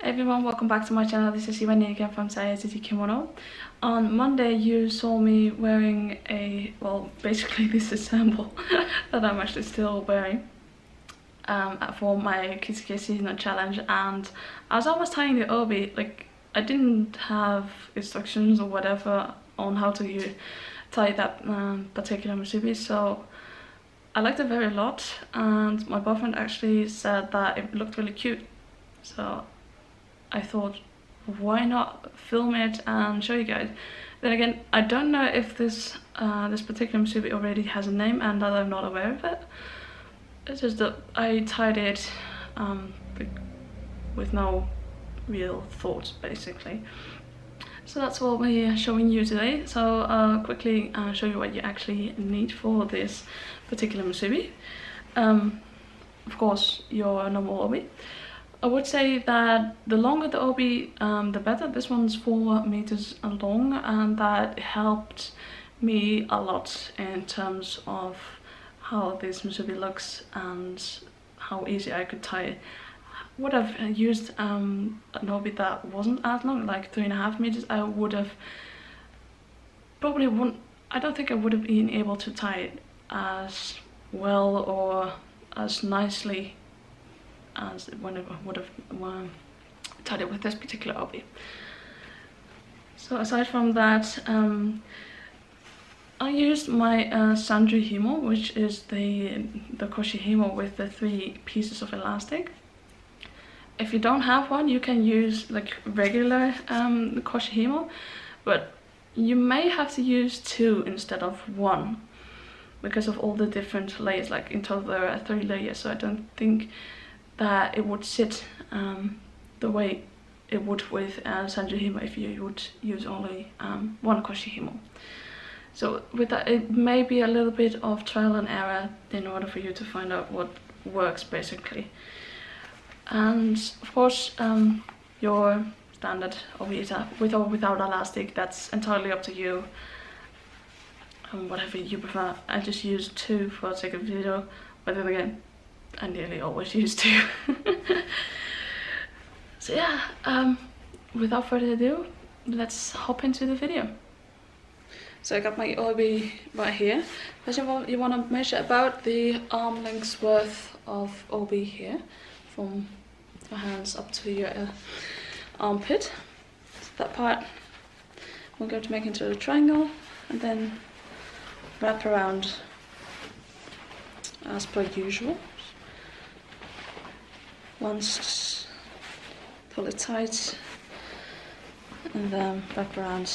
everyone, welcome back to my channel. This is Ivani again from Chayatsuji Kimono. On Monday you saw me wearing a, well basically this is sample that I'm actually still wearing um, for my Kisuke seasonal challenge and as I was tying the obi, like I didn't have instructions or whatever on how to tie that um, particular musubi so I liked it very a lot and my boyfriend actually said that it looked really cute so I thought why not film it and show you guys? Then again I don't know if this uh, this particular musubi already has a name and that I'm not aware of it. It's just that I tied it um, with no real thought basically. So that's what we're showing you today. So I'll quickly uh, show you what you actually need for this particular musubi um, of course your normal obi I would say that the longer the obi, um, the better. This one's four meters long and that helped me a lot in terms of how this musubi looks and how easy I could tie it. Would have used um, an obi that wasn't as long, like three and a half meters, I would have probably wouldn't, I don't think I would have been able to tie it as well or as nicely as when I would have um, tied it with this particular obi. So aside from that, um, I used my uh, Sanju Himo, which is the, the Koshi Himo with the three pieces of elastic. If you don't have one, you can use like regular um, Koshi Himo, but you may have to use two instead of one because of all the different layers, like in total there are three layers, so I don't think that it would sit um, the way it would with uh, Sanju Himo if you would use only um, one Koshi Himo. So with that it may be a little bit of trial and error in order for you to find out what works basically. And of course um, your standard obi ita with or without elastic that's entirely up to you. Um, whatever you prefer. I just use two for the sake of video but then again I nearly always used to. so yeah, um, without further ado, let's hop into the video. So I got my obi right here. First of all, you want to measure about the arm length's worth of obi here, from your hands up to your uh, armpit. So that part we're going to make into a triangle and then wrap around as per usual once pull it tight and then wrap around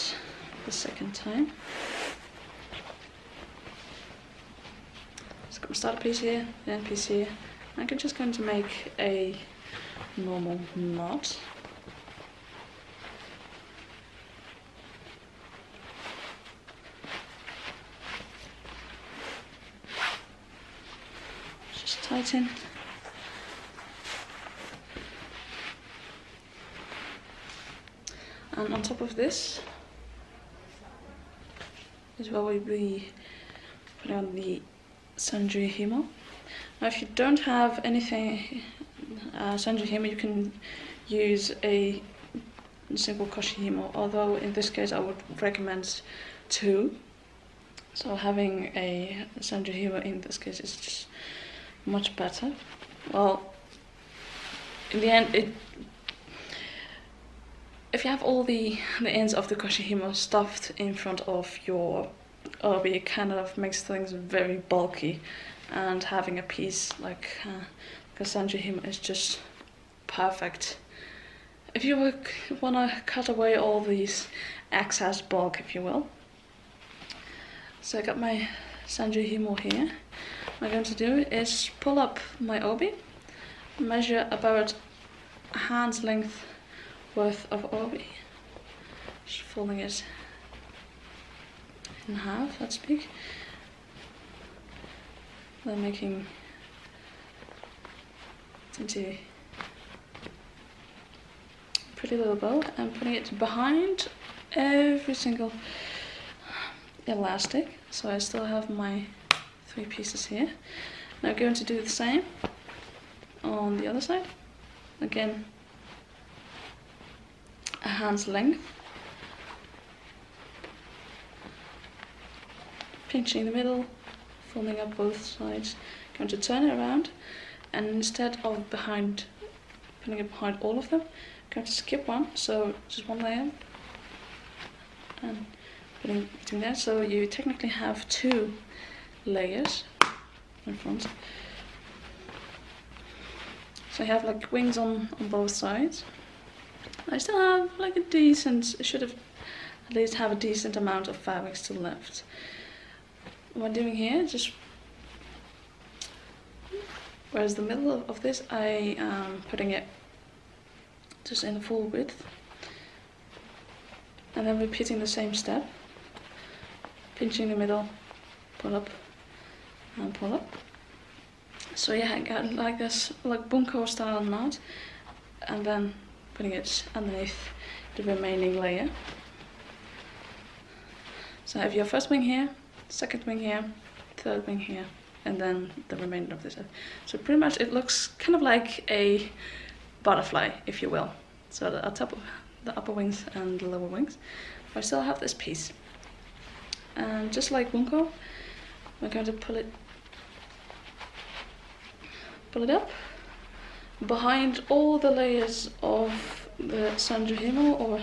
the second time. So I'm going to start a piece here then a piece here. I'm just going to make a normal knot. Just tighten and on top of this is where we'll be putting on the Sanju Himo. Now if you don't have anything uh, Sanju Himo you can use a simple Koshi Himo although in this case I would recommend two so having a Sandry Himo in this case is just much better well in the end it if you have all the, the ends of the Koshi Himo stuffed in front of your obi, it kind of makes things very bulky. And having a piece like uh, Sanju Himo is just perfect. If you want to cut away all these excess bulk, if you will. So I got my Sanju Himo here. What I'm going to do is pull up my obi, measure about a hand's length worth of obi. Just folding it in half, that's big. Then making it into a pretty little bow and putting it behind every single elastic. So I still have my three pieces here. Now I'm going to do the same on the other side. Again, hand's length. Pinching the middle, folding up both sides. Going to turn it around and instead of behind, putting it behind all of them, going to skip one, so just one layer and putting between there. So you technically have two layers in front. So you have like wings on, on both sides. I still have like a decent, I should have at least have a decent amount of fabric still left. What I'm doing here, just whereas the middle of, this, I am putting it just in the full width. And then repeating the same step. Pinching the middle, pull up, and pull up. So yeah, I got like this, like bunko style knot, and then putting it underneath the remaining layer. So I have your first wing here, second wing here, third wing here, and then the remainder of this. So pretty much it looks kind of like a butterfly, if you will. So the top, the upper wings and the lower wings. I still have this piece. And just like bunko, we're going to pull it pull it up behind all the layers of the Sanju Himo or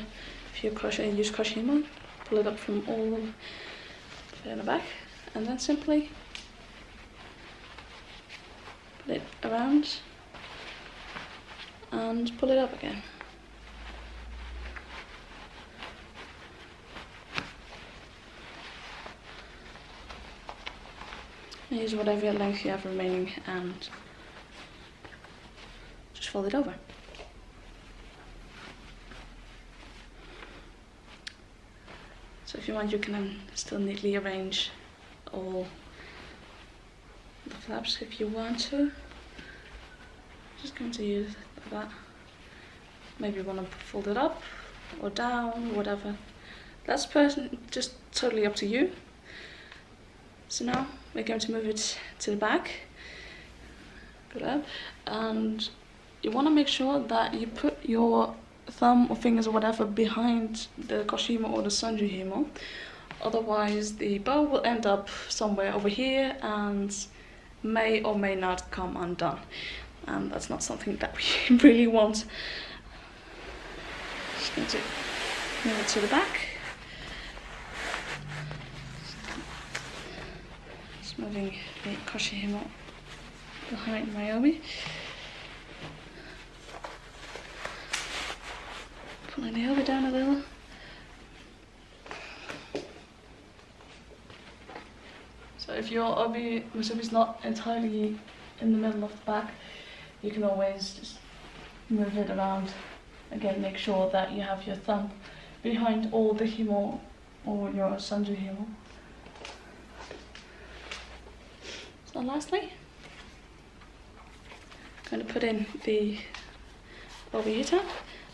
if you crochet use Koshi Himo pull it up from all the in the back and then simply put it around and pull it up again. Use whatever length you have remaining and just fold it over. So if you want you can um, still neatly arrange all the flaps if you want to. Just going to use that. Maybe you want to fold it up or down, whatever. That's person just totally up to you. So now we're going to move it to the back. Good And you want to make sure that you put your thumb or fingers or whatever behind the koshi himo or the sanju himo. Otherwise the bow will end up somewhere over here and may or may not come undone. And that's not something that we really want. Just going to move it to the back. Just moving the koshi himo behind my obi. Pull the elbow down a little. So if your obi musubi is not entirely in the middle of the back, you can always just move it around. Again, make sure that you have your thumb behind all the himo or your sanju himo. So lastly, I'm going to put in the obi ita.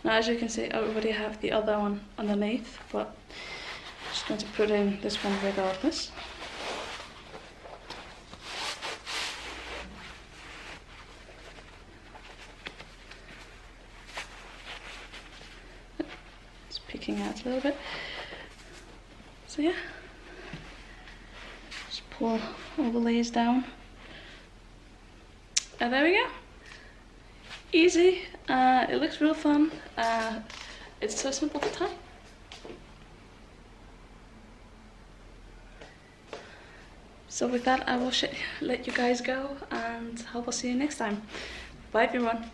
Now as you can see I already have the other one underneath but I'm just going to put in this one regardless. It's peeking out a little bit. So yeah, just pull all the layers down. And there we go easy, uh, it looks real fun, uh, it's so simple to tie. So with that I will let you guys go and hope I will see you next time. Bye everyone.